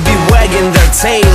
be wagging their tail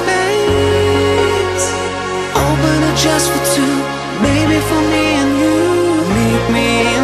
space. Open it just for two Maybe for me and you. Meet me